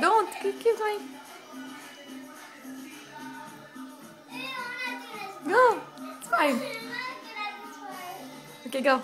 Don't. Keep, going. Go. It's fine. Okay, go.